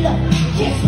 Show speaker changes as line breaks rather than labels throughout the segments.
Yes,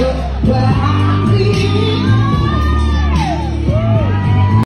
But I